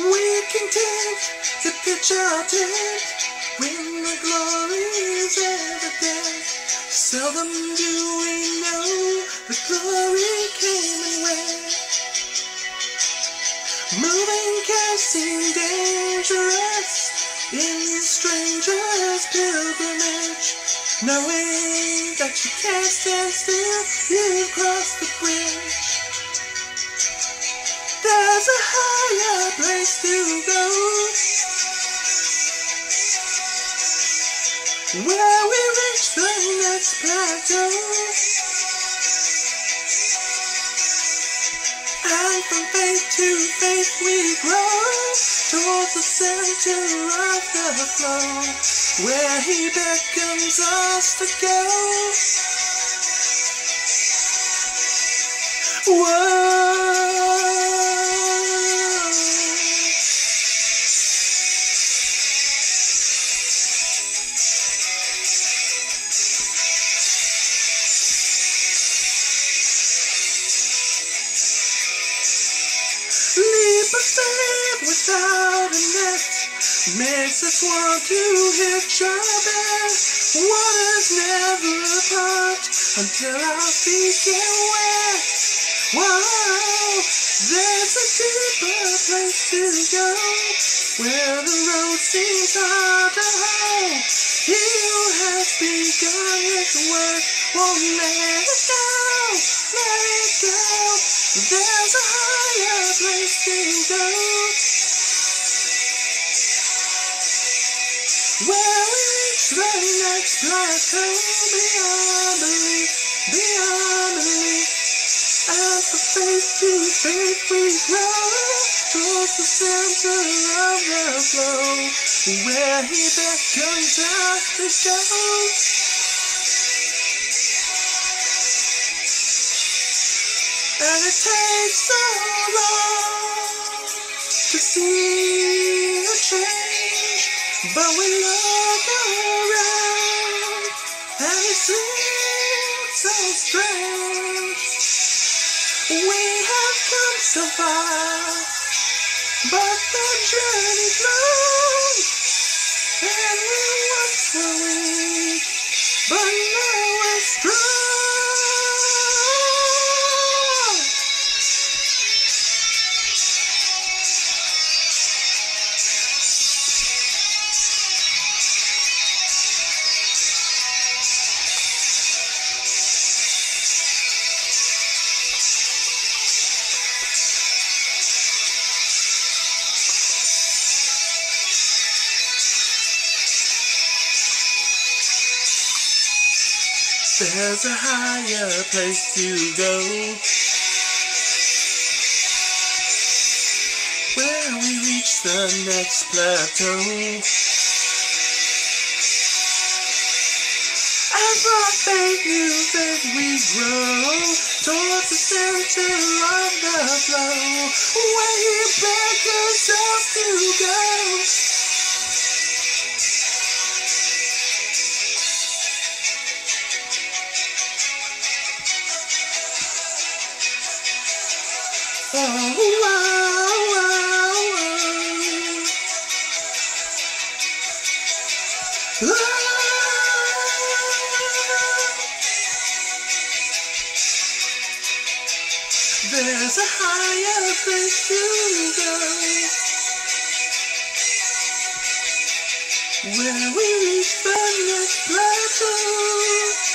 We can take the picture tent when the glory is evident. Seldom do we know the glory came and went. Moving casting, dangerous in stranger's pilgrimage. Knowing that you can't stand still, you've crossed the bridge. Higher place to go. Where we reach the next plateau. And from faith to faith we grow towards the center of the flow, where He beckons us to go. Whoa. Leap without a net makes us want to hitch our bed. Waters never part until our feet get wet. Whoa, there's a deeper place to go where the road seems hard to hold. He who has begun his work won't let it go, let it. There's a higher place to go. Where we reach the next plateau beyond belief, beyond belief. And from faith to faith we grow towards the center of the flow, where He beckons us to go. And it takes so long to see a change, but we look around and it seems so strange. We have come so far, but the journey's long, and we once were weak, There's a higher place to go. Where we reach the next plateau. Faith, new faith, we grow towards the center of the flow. Where He beckons us to go. There's a higher place to go where we reach the next plateau.